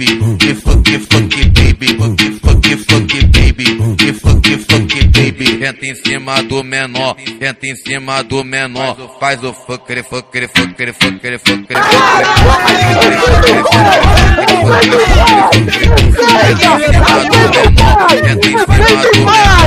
baby, que funk, funk baby, que funk, funk baby, que funk, funk baby. Entra em cima do menor, entra em cima do menor. Faz o fucker, fucker, fucker, fucker, fucker. Entra em cima do menor, entra em cima do menor.